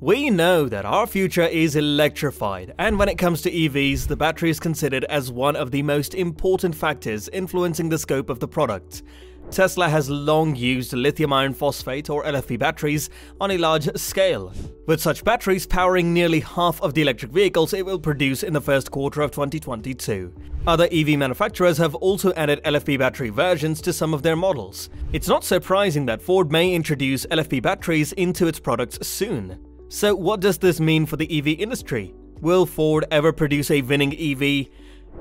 We know that our future is electrified, and when it comes to EVs, the battery is considered as one of the most important factors influencing the scope of the product. Tesla has long used lithium iron phosphate or LFP batteries on a large scale, with such batteries powering nearly half of the electric vehicles it will produce in the first quarter of 2022. Other EV manufacturers have also added LFP battery versions to some of their models. It's not surprising that Ford may introduce LFP batteries into its products soon. So what does this mean for the EV industry? Will Ford ever produce a winning EV?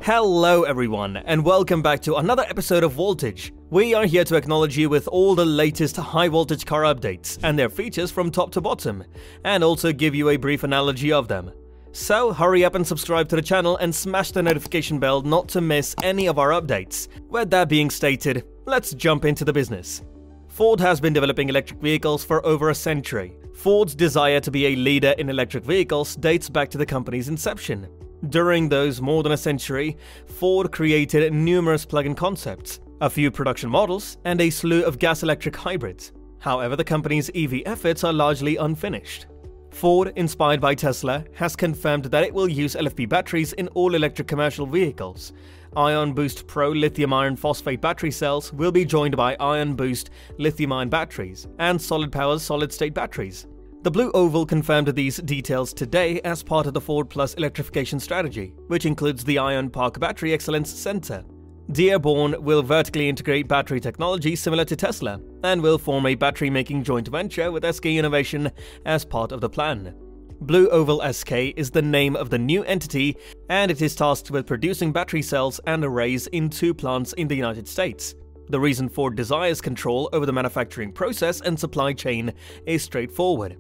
Hello everyone, and welcome back to another episode of Voltage. We are here to acknowledge you with all the latest high voltage car updates and their features from top to bottom, and also give you a brief analogy of them. So hurry up and subscribe to the channel and smash the notification bell not to miss any of our updates. With that being stated, let's jump into the business. Ford has been developing electric vehicles for over a century. Ford's desire to be a leader in electric vehicles dates back to the company's inception. During those more than a century, Ford created numerous plug-in concepts, a few production models, and a slew of gas-electric hybrids. However, the company's EV efforts are largely unfinished. Ford, inspired by Tesla, has confirmed that it will use LFP batteries in all electric commercial vehicles. Ion Boost Pro lithium iron phosphate battery cells will be joined by Ion Boost lithium ion batteries and Solid Power's solid state batteries. The Blue Oval confirmed these details today as part of the Ford Plus electrification strategy, which includes the Ion Park Battery Excellence Center. Dearborn will vertically integrate battery technology similar to Tesla and will form a battery making joint venture with SK Innovation as part of the plan. Blue Oval SK is the name of the new entity and it is tasked with producing battery cells and arrays in two plants in the United States. The reason Ford desires control over the manufacturing process and supply chain is straightforward.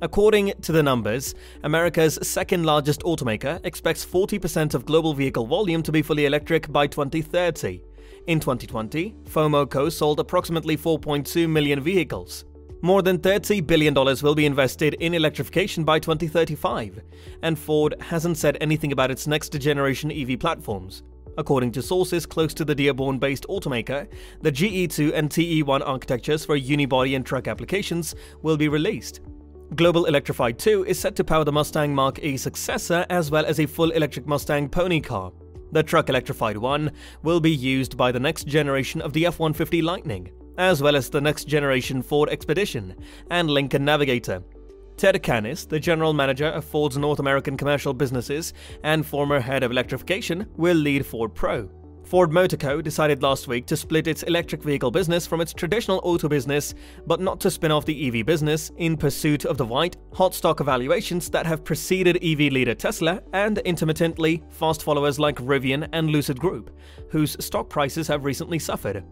According to the numbers, America's second largest automaker expects 40% of global vehicle volume to be fully electric by 2030. In 2020, FoMoCo sold approximately 4.2 million vehicles. More than $30 billion will be invested in electrification by 2035, and Ford hasn't said anything about its next generation EV platforms. According to sources close to the Dearborn based automaker, the GE2 and TE1 architectures for unibody and truck applications will be released. Global Electrified 2 is set to power the Mustang Mark E successor as well as a full electric Mustang pony car. The Truck Electrified 1 will be used by the next generation of the F-150 Lightning, as well as the next generation Ford Expedition and Lincoln Navigator. Ted Cannis, the general manager of Ford's North American commercial businesses and former head of electrification, will lead Ford Pro. Ford Motor Co. decided last week to split its electric vehicle business from its traditional auto business, but not to spin off the EV business in pursuit of the white, hot stock evaluations that have preceded EV leader Tesla and intermittently fast followers like Rivian and Lucid Group, whose stock prices have recently suffered.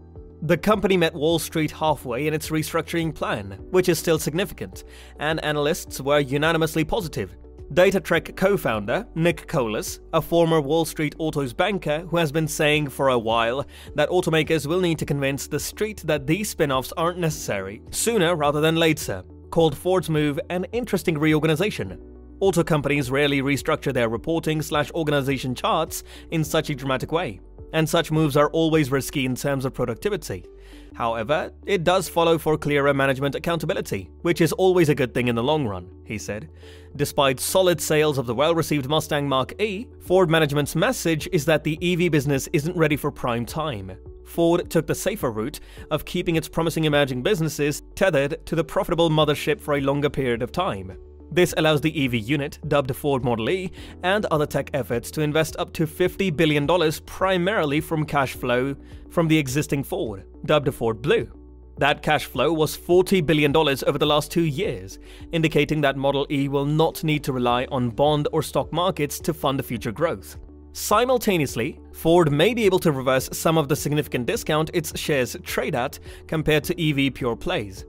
The company met Wall Street halfway in its restructuring plan, which is still significant, and analysts were unanimously positive. DataTrek co-founder Nick Colas, a former Wall Street Autos banker who has been saying for a while that automakers will need to convince the street that these spin-offs aren't necessary sooner rather than later, called Ford's move an interesting reorganization. Auto companies rarely restructure their reporting slash organization charts in such a dramatic way, and such moves are always risky in terms of productivity. However, it does follow for clearer management accountability, which is always a good thing in the long run, he said. Despite solid sales of the well-received Mustang Mark E, Ford management's message is that the EV business isn't ready for prime time. Ford took the safer route of keeping its promising emerging businesses tethered to the profitable mothership for a longer period of time. This allows the EV unit, dubbed Ford Model E, and other tech efforts to invest up to $50 billion primarily from cash flow from the existing Ford, dubbed Ford Blue. That cash flow was $40 billion over the last two years, indicating that Model E will not need to rely on bond or stock markets to fund future growth. Simultaneously, Ford may be able to reverse some of the significant discount its shares trade at compared to EV pure plays.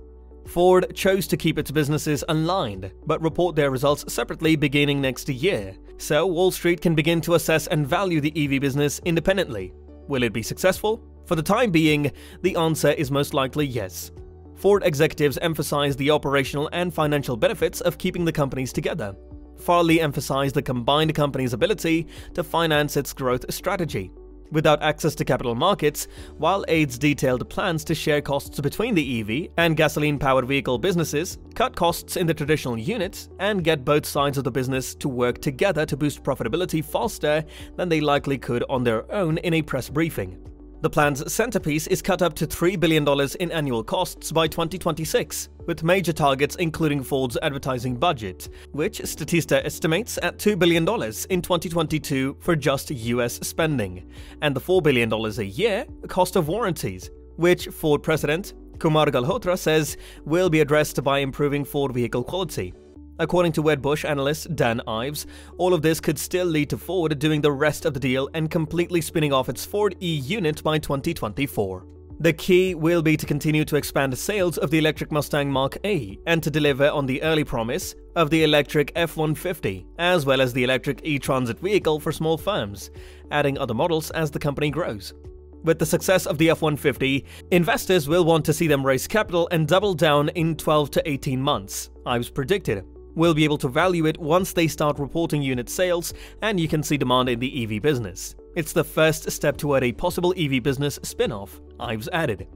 Ford chose to keep its businesses aligned, but report their results separately beginning next year, so Wall Street can begin to assess and value the EV business independently. Will it be successful? For the time being, the answer is most likely yes. Ford executives emphasized the operational and financial benefits of keeping the companies together. Farley emphasized the combined company's ability to finance its growth strategy. Without access to capital markets, while aides detailed plans to share costs between the EV and gasoline powered vehicle businesses, cut costs in the traditional units, and get both sides of the business to work together to boost profitability faster than they likely could on their own in a press briefing. The plan's centerpiece is cut up to $3 billion in annual costs by 2026, with major targets including Ford's advertising budget, which Statista estimates at $2 billion in 2022 for just US spending, and the $4 billion a year cost of warranties, which Ford president Kumar Galhotra says will be addressed by improving Ford vehicle quality. According to Wedbush analyst Dan Ives, all of this could still lead to Ford doing the rest of the deal and completely spinning off its Ford E unit by 2024. The key will be to continue to expand sales of the electric Mustang Mach-E and to deliver on the early promise of the electric F-150, as well as the electric e-transit vehicle for small firms, adding other models as the company grows. With the success of the F-150, investors will want to see them raise capital and double down in 12 to 18 months, Ives predicted. We'll be able to value it once they start reporting unit sales and you can see demand in the EV business. It's the first step toward a possible EV business spin-off, Ives added.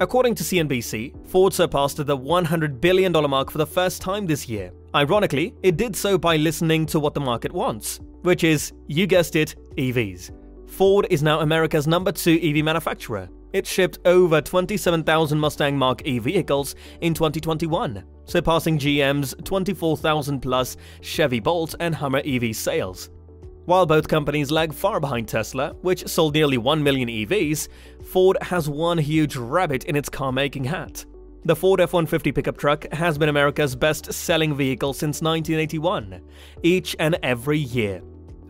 According to CNBC, Ford surpassed the $100 billion mark for the first time this year. Ironically, it did so by listening to what the market wants, which is, you guessed it, EVs. Ford is now America's number two EV manufacturer. It shipped over 27,000 Mustang Mark E vehicles in 2021, surpassing GM's 24,000 plus Chevy Bolt and Hummer EV sales. While both companies lag far behind Tesla, which sold nearly 1 million EVs, Ford has one huge rabbit in its car-making hat. The Ford F-150 pickup truck has been America's best-selling vehicle since 1981, each and every year.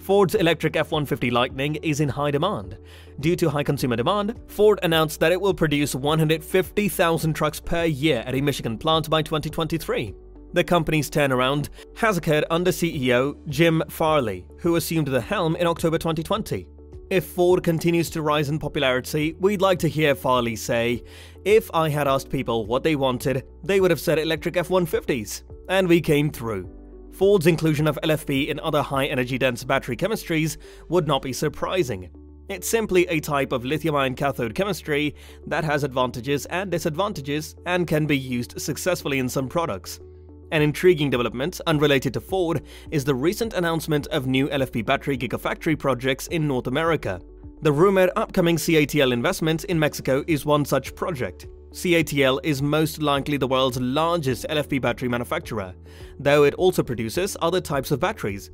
Ford's electric F-150 Lightning is in high demand. Due to high consumer demand, Ford announced that it will produce 150,000 trucks per year at a Michigan plant by 2023. The company's turnaround has occurred under CEO Jim Farley, who assumed the helm in October 2020. If Ford continues to rise in popularity, we'd like to hear Farley say, If I had asked people what they wanted, they would have said electric F-150s. And we came through. Ford's inclusion of LFP in other high-energy dense battery chemistries would not be surprising. It's simply a type of lithium-ion cathode chemistry that has advantages and disadvantages and can be used successfully in some products. An intriguing development, unrelated to Ford, is the recent announcement of new LFP battery gigafactory projects in North America. The rumored upcoming CATL investment in Mexico is one such project. CATL is most likely the world's largest LFP battery manufacturer, though it also produces other types of batteries.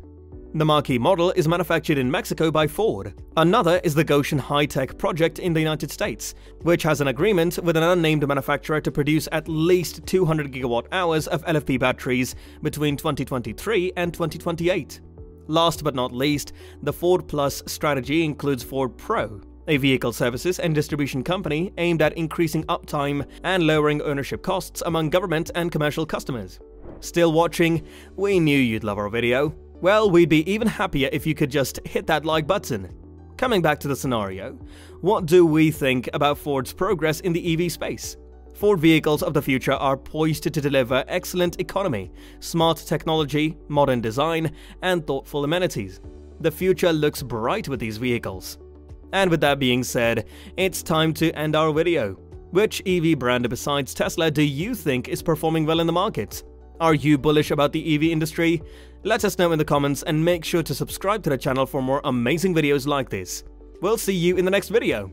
The Mach-E model is manufactured in Mexico by Ford. Another is the Gotion High-Tech project in the United States, which has an agreement with an unnamed manufacturer to produce at least 200 gigawatt hours of LFP batteries between 2023 and 2028. Last but not least, the Ford Plus strategy includes Ford Pro, a vehicle services and distribution company aimed at increasing uptime and lowering ownership costs among government and commercial customers. Still watching? We knew you'd love our video. Well, we'd be even happier if you could just hit that like button. Coming back to the scenario, what do we think about Ford's progress in the EV space? Ford vehicles of the future are poised to deliver excellent economy, smart technology, modern design, and thoughtful amenities. The future looks bright with these vehicles. And with that being said, it's time to end our video. Which EV brand besides Tesla do you think is performing well in the market? Are you bullish about the EV industry? Let us know in the comments and make sure to subscribe to the channel for more amazing videos like this. We'll see you in the next video.